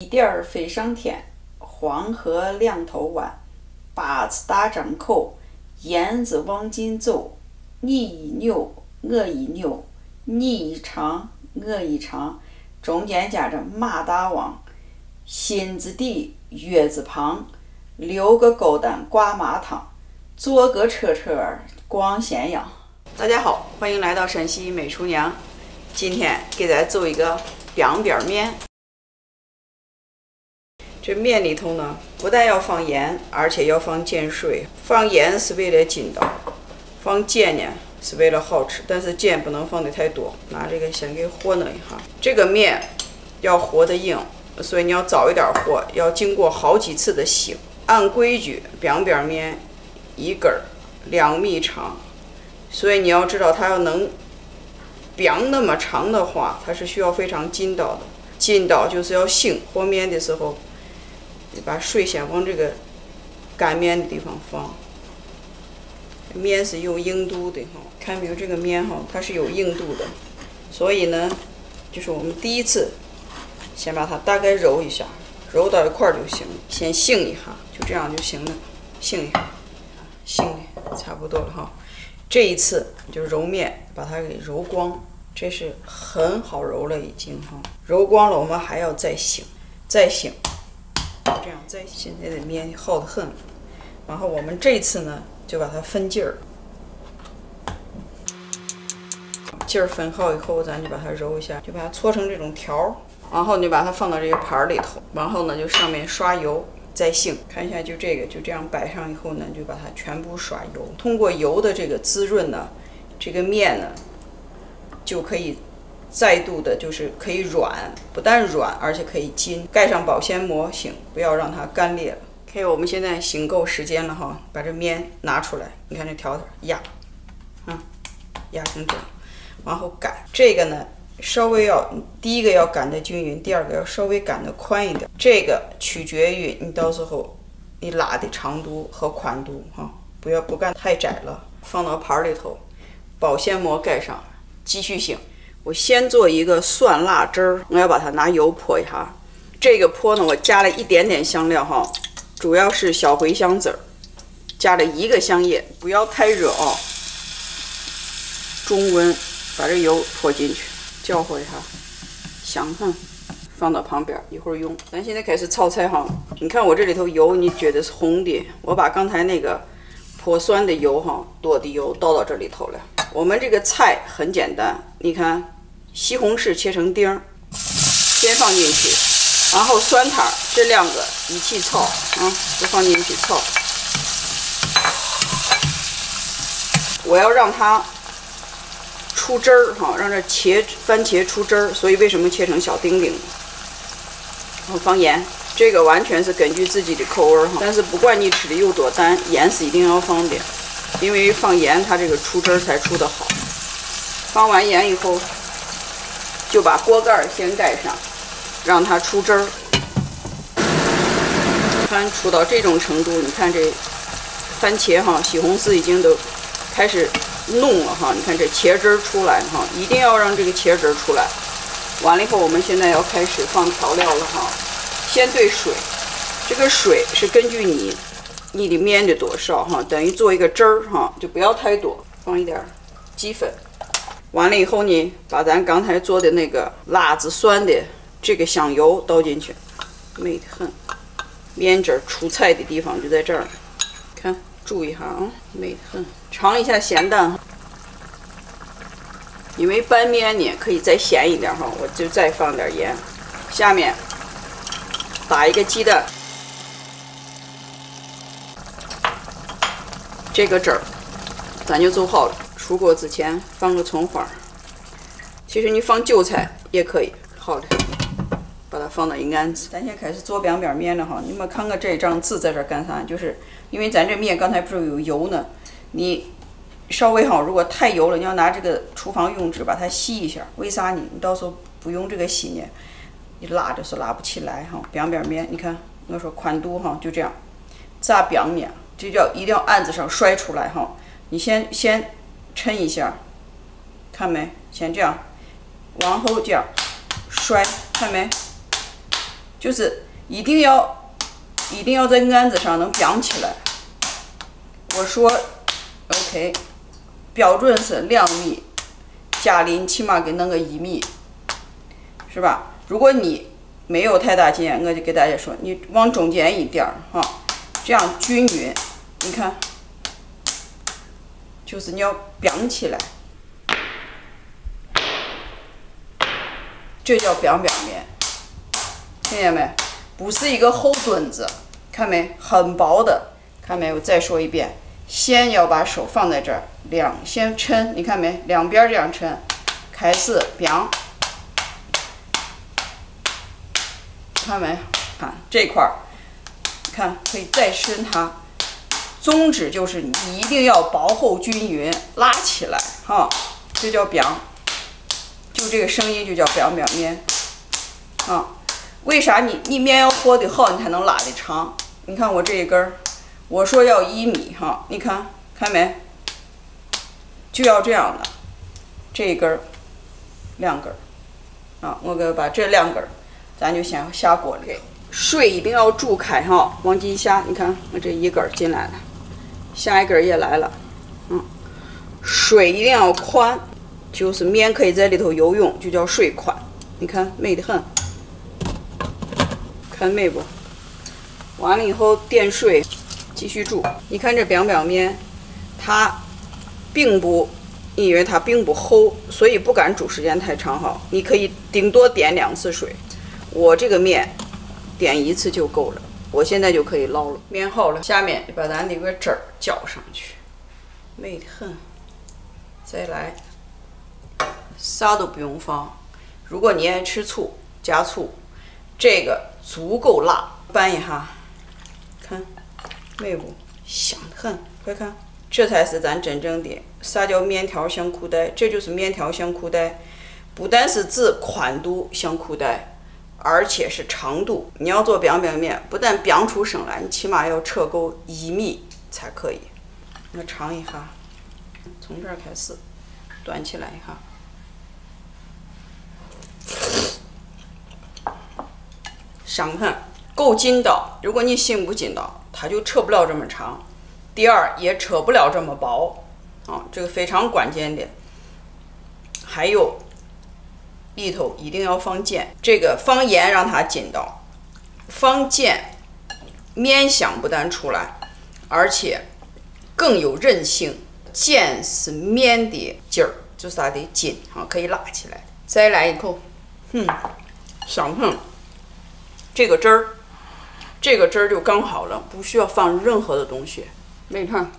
一点儿飞上天，黄河两头弯，八字大张口，燕子往进走。你一扭，我一扭，你一长，我一长，中间夹着马大王，心字底，月字旁，六个勾蛋挂麻汤，坐个车车逛咸阳。大家好，欢迎来到山西美厨娘。今天给咱做一个凉边面。这面里头呢，不但要放盐，而且要放碱水。放盐是为了筋道，放碱呢是为了好吃。但是碱不能放的太多。拿这个先给和弄一下。这个面要和的硬，所以你要早一点和，要经过好几次的醒。按规矩，凉边面一根儿两米长。所以你要知道，它要能扁那么长的话，它是需要非常筋道的。筋道就是要醒和面的时候，把水先往这个干面的地方放。面是有硬度的哈，看没有这个面哈，它是有硬度的。所以呢，就是我们第一次先把它大概揉一下，揉到一块儿就行。先醒一下，就这样就行了。醒一下，醒差不多了哈。这一次就揉面，把它给揉光，这是很好揉了已经哈。揉光了，我们还要再醒，再醒，这样再现在的面好的很。然后我们这次呢，就把它分劲儿，劲儿分好以后，咱就把它揉一下，就把它搓成这种条儿。然后你把它放到这个盘里头，然后呢就上面刷油。再醒，看一下，就这个就这样摆上以后呢，就把它全部刷油。通过油的这个滋润呢，这个面呢就可以再度的，就是可以软，不但软，而且可以筋。盖上保鲜膜醒，不要让它干裂了。OK，我们现在醒够时间了哈，把这面拿出来，你看这条条压，啊，压成这样，往后擀。这个呢。稍微要第一个要擀的均匀，第二个要稍微擀的宽一点。这个取决于你到时候你拉的长度和宽度哈，不要不擀太窄了。放到盘里头，保鲜膜盖上，继续醒。我先做一个蒜辣汁儿，我要把它拿油泼一下。这个泼呢，我加了一点点香料哈，主要是小茴香籽儿，加了一个香叶，不要太热哦，中温，把这油泼进去。搅和一下，香很，放到旁边，一会儿用。咱现在开始炒菜哈，你看我这里头油，你觉得是红的，我把刚才那个泼蒜的油哈，多的油倒到这里头了。我们这个菜很简单，你看西红柿切成丁儿，先放进去，然后蒜苔这两个一起炒啊，都放进去炒。我要让它。出汁儿哈，让这茄番茄出汁儿，所以为什么切成小丁丁？然后放盐，这个完全是根据自己的口味哈。但是不管你吃的有多淡，盐是一定要放的，因为放盐它这个出汁儿才出得好。放完盐以后，就把锅盖先盖上，让它出汁儿。看出到这种程度，你看这番茄哈，西红柿已经都开始。弄了哈，你看这茄汁儿出来哈，一定要让这个茄汁儿出来。完了以后，我们现在要开始放调料了哈。先兑水，这个水是根据你你的面的多少哈，等于做一个汁儿哈，就不要太多，放一点鸡粉。完了以后呢，把咱刚才做的那个辣子蒜的这个香油倒进去，美得很。面汁出菜的地方就在这儿，看。注意哈啊，美得很。尝一下咸淡，因为拌面呢可以再咸一点哈，我就再放点盐。下面打一个鸡蛋，这个汁儿咱就做好了。出锅之前放个葱花，其实你放韭菜也可以。好的，把它放到一案子。咱先开始做凉边面了哈，你们看看这张纸在这干啥？就是。因为咱这面刚才不是有油呢，你稍微哈，如果太油了，你要拿这个厨房用纸把它吸一下。为啥呢？你到时候不用这个吸呢，你拉着是拉不起来哈。边边面，你看我说宽度哈，就这样，炸边面，这叫一定要案子上摔出来哈。你先先抻一下，看没？先这样，往后这样摔，看没？就是一定要一定要在案子上能裱起来。我说，OK，标准是两米，夹鳞起码给弄个一米，是吧？如果你没有太大经验，我就给大家说，你往中间一点儿哈，这样均匀。你看，就是你要裱起来，这叫裱裱面，听见没？不是一个厚墩子，看没？很薄的，看没？我再说一遍，先要把手放在这儿，两先抻，你看没？两边这样抻，开始裱。看没？看这块儿，看可以再伸它。宗旨就是你一定要薄厚均匀，拉起来哈，这叫表。就这个声音就叫表表面啊。为啥你你面要和的好，你才能拉的长？你看我这一根，我说要一米哈，你看看没？就要这样的，这一根儿，两根儿啊。我给把这两根儿。咱就先下锅里，水一定要煮开哈，往进下。你看我这一根进来了，下一根也来了，嗯，水一定要宽，就是面可以在里头游泳，就叫水宽。你看美得很，看美不？完了以后点水，继续煮。你看这表表面，它并不，因为它并不厚，所以不敢煮时间太长哈。你可以顶多点两次水。我这个面点一次就够了，我现在就可以捞了。面好了，下面把咱那个汁儿浇上去，美得很。再来，啥都不用放。如果你爱吃醋，加醋。这个足够辣，拌一下，看美不？香得很，快看，这才是咱真正的啥叫面条像裤带？这就是面条像裤带，不但是指宽度像裤带。而且是长度，你要做扁扁面，不但扁出声来，你起码要扯够一米才可以。我尝一下，从这儿开始，端起来一下，香很，够劲道。如果你心不劲道，它就扯不了这么长。第二，也扯不了这么薄。啊，这个非常关键的。还有。里头一定要放碱，这个放盐让它筋道，放碱，面香不但出来，而且更有韧性。碱是面的筋儿，就是它的筋啊，可以拉起来。再来一口，哼，香喷。这个汁儿，这个汁儿就刚好了，不需要放任何的东西。你看。